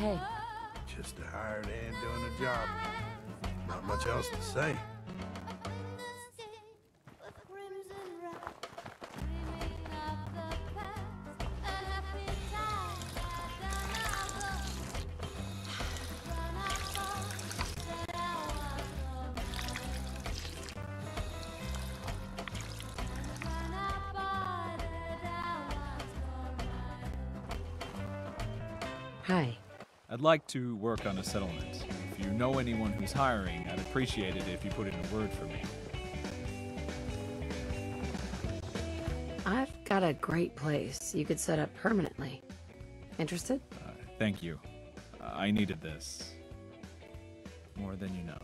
Hey. Just a hired hand doing a job. Not much else to say. Hi. I'd like to work on a settlement. If you know anyone who's hiring, I'd appreciate it if you put in a word for me. I've got a great place you could set up permanently. Interested? Uh, thank you. Uh, I needed this. More than you know.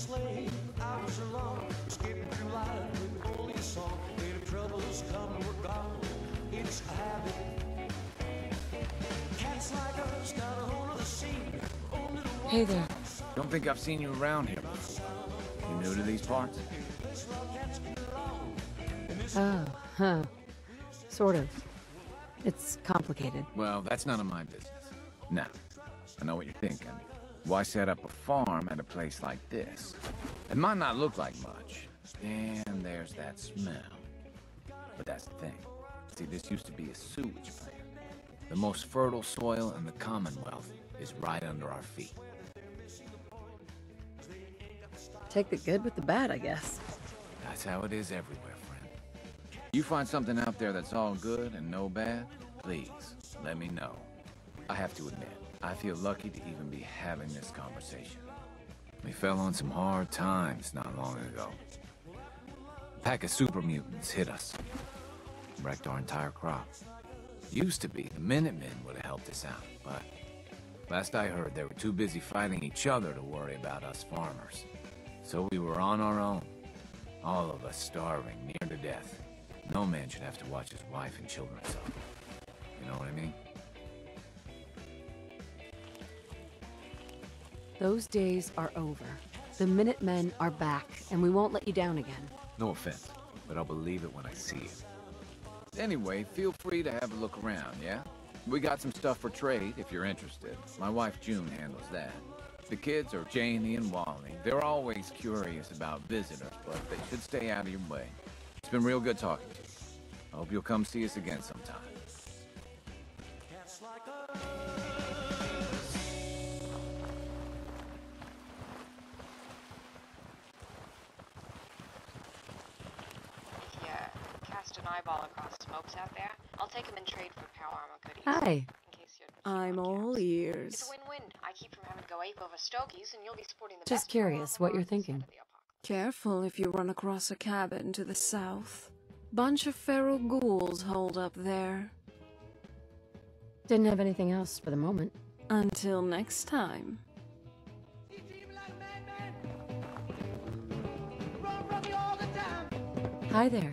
Slave. I was alone, skipping through life with only a song. Later troubles come and we're gone. It's a habit. Cats like us got a hold of the scene. Only the Hey there. Don't think I've seen you around here. You new to these parts? Oh, huh. Sort of. It's complicated. Well, that's none of my business. Now, I know what you're thinking. Why set up a farm at a place like this? It might not look like much. And there's that smell. But that's the thing. See, this used to be a sewage plant. The most fertile soil in the Commonwealth is right under our feet. Take the good with the bad, I guess. That's how it is everywhere, friend. You find something out there that's all good and no bad, please, let me know. I have to admit, I feel lucky to even be having this conversation. We fell on some hard times not long ago. A pack of super mutants hit us. Wrecked our entire crop. Used to be, the Minutemen would have helped us out, but... Last I heard, they were too busy fighting each other to worry about us farmers. So we were on our own. All of us starving, near to death. No man should have to watch his wife and children suffer. You know what I mean? Those days are over. The Minutemen are back, and we won't let you down again. No offense, but I'll believe it when I see it. Anyway, feel free to have a look around, yeah? We got some stuff for trade if you're interested. My wife June handles that. The kids are Janie and Wally. They're always curious about visitors, but they should stay out of your way. It's been real good talking to you. I hope you'll come see us again sometime. Cast an eyeball across smokes out there, I'll take them in trade for power armor goodies. Hi. In case you're I'm on all caps. It's ears. a win-win. I keep from having to go ape over stogies, and you'll be sporting the Just best curious what you're on this side thinking. of the apocalypse. Careful if you run across a cabin to the south. Bunch of feral ghouls hold up there. Didn't have anything else for the moment. Until next time. Hi there.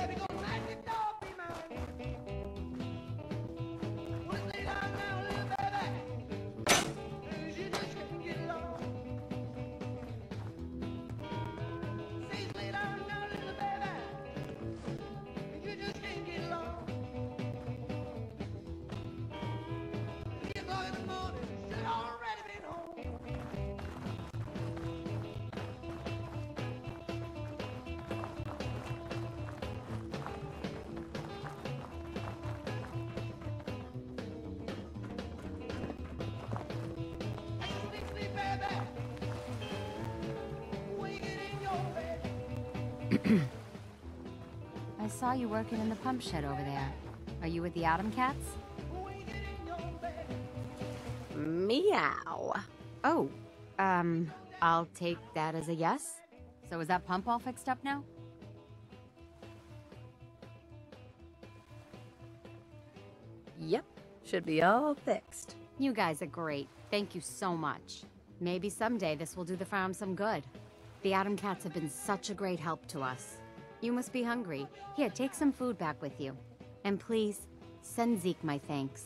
I saw you working in the pump shed over there. Are you with the Atom Cats? Meow. Oh, um, I'll take that as a yes. So is that pump all fixed up now? Yep. Should be all fixed. You guys are great. Thank you so much. Maybe someday this will do the farm some good. The Atom Cats have been such a great help to us. You must be hungry. Here, take some food back with you. And please, send Zeke my thanks.